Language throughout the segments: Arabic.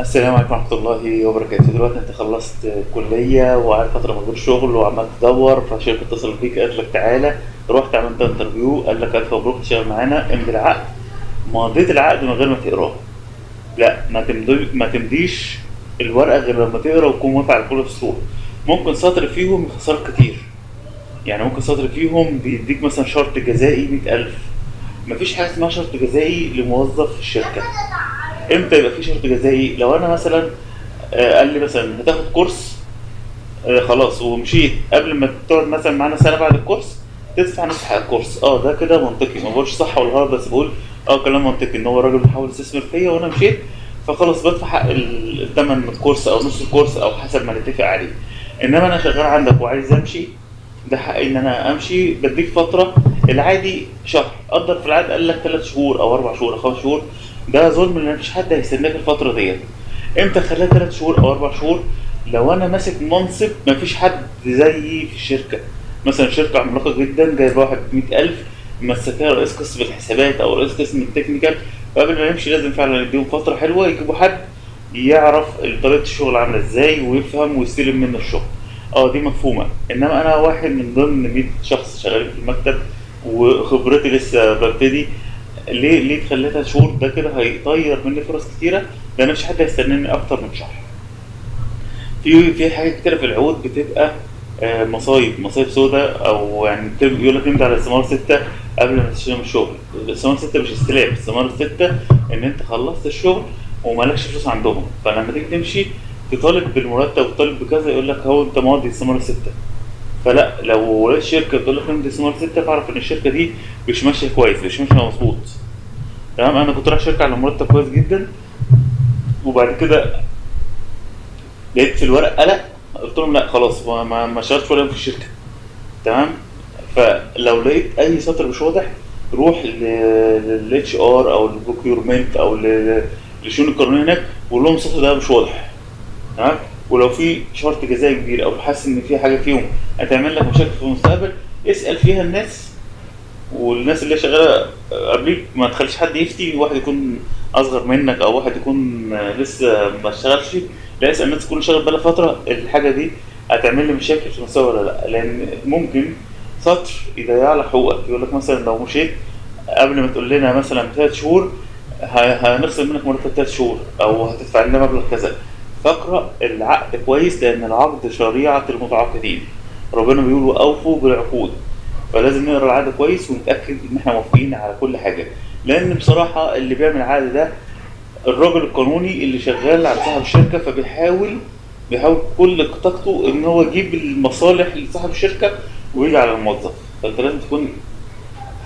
السلام عليكم ورحمة الله وبركاته. دلوقتي أنت خلصت كلية وقعدت فترة من غير شغل وعمال تدور فشركة اتصلت بيك قالت لك تعالى. رحت عملت انترفيو قال لك ألف مبروك تشتغل معانا. امضي العقد. مضيت العقد من غير ما تقراه. لا ما ما تمضيش الورقة غير لما تقرا وتكون موافق على كل الفصول ممكن سطر فيهم يخسرك كتير. يعني ممكن سطر فيهم بيديك مثلا شرط جزائي مئة ألف. مفيش حاجة اسمها شرط جزائي لموظف في الشركة. إمتى يبقى في شرط جزائي؟ لو أنا مثلا آه، قال لي مثلا هتاخد كورس آه، خلاص ومشيت. قبل ما تقعد مثلا معانا سنة بعد الكورس تدفع نص حق الكورس. آه ده كده منطقي. ما بقولش صح ولا غلط بس بقول آه كلام منطقي إن هو راجل بيحاول يستثمر فيا وأنا مشيت فخلاص بدفع حق ال- الثمن الكورس أو نص الكورس أو حسب ما نتفق عليه. إنما أنا شغال عندك وعايز أمشي ده حقي إن أنا أمشي. بديك فترة العادي شهر. قدر في العقد قال لك ثلاث شهور أو أربع شهور أو خمس شهور. ده ظلم لأن مفيش حد هيستناك الفترة ديت. إمتى خليها ثلاث شهور أو أربع شهور لو أنا ماسك منصب مفيش حد زيي في الشركة. مثلا شركة عملاقة جدا جايبة واحد ب 100000 مسكها رئيس قسم الحسابات أو رئيس قسم التكنيكال وقبل ما يمشي لازم فعلا يديهم فترة حلوة يجيبوا حد يعرف طريقة الشغل عاملة إزاي ويفهم ويستلم منه الشغل. آه دي مفهومة. إنما أنا واحد من ضمن 100 شخص شغالين في المكتب وخبرتي لسه ببتدي ليه ليه خليتها شهور؟ ده كده هيطير مني فرص كتيرة لأن مفيش حد هيستناني أكتر من شهر. في في حاجات كتيرة في العقود بتبقى آه، مصايب مصايب سوداء أو يعني بتبقى- يقول لك إمتى على استمرار ستة قبل ما تستلم الشغل. استمرار ستة مش استلام استمرار ستة إن أنت خلصت الشغل ومالكش فلوس عندهم. فلما تيجي تمشي تطالب بالمرتب وتطالب بكذا يقول لك هو أنت ماضي استمارة ستة. فلا لو لقيت شركة بتقول لك امضي استمارة ستة فاعرف إن الشركة دي مش ماشية كويس مش ماشية مظبوط. تمام؟ أنا كنت رايح شركه على مرتب كويس جدا وبعد كده لقيت في الورق قلق قلت لهم لا خلاص ما ما ولا يوم في الشركة. تمام؟ فلو لقيت أي سطر مش واضح روح لل HR أو ال procurement أو للشؤون القانونيه هناك وقول لهم السطر ده مش واضح. تمام؟ ولو في شرط جزائي كبير أو حاسس إن في حاجة فيهم هتعمل لك مشاكل في المستقبل اسأل فيها الناس والناس اللي شغالة قبليك ما تخليش حد يفتي واحد يكون أصغر منك أو واحد يكون لسه ما اشتغلش. لا اسأل الناس تكون شغال بقالها فترة الحاجة دي هتعمل لي مشاكل في المستقبل ولا لأ؟ لأن ممكن سطر يضيع لك حقوقك. يقول لك مثلا لو مشيت قبل ما تقول لنا مثلا ثلاث شهور ه- هنخصم منك مرتب ثلاث شهور أو هتدفع لنا مبلغ كذا. فاقرأ العقد كويس لأن العقد شريعة المتعاقدين. ربنا بيقول واوفوا بالعقود. فلازم نقرأ العقد كويس ونتأكد إن إحنا موافقين على كل حاجة. لأن بصراحة اللي بيعمل العقد ده الراجل القانوني اللي شغال على صاحب الشركة فبيحاول بيحاول كل طاقته إن هو يجيب المصالح لصاحب الشركة ويجي على الموظف. فأنت لازم تكون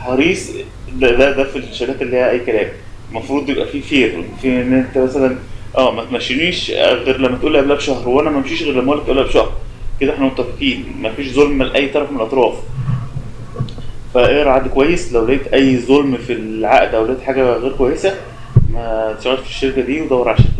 حريص. ده ده, ده في الشركات اللي هي أي كلام. المفروض يبقى في فير في إن أنت مثلا آه ما تمشينيش غير لما تقول لي قبلها بشهر وأنا ما امشيش غير لما أقول لك قبلها بشهر. كده إحنا متفقين مفيش ظلم لأي طرف من الأطراف. فاقرا عقد كويس؟ لو لقيت أي ظلم في العقد أو لقيت حاجة غير كويسة ما تشتغلش في الشركة دي ودور على شركه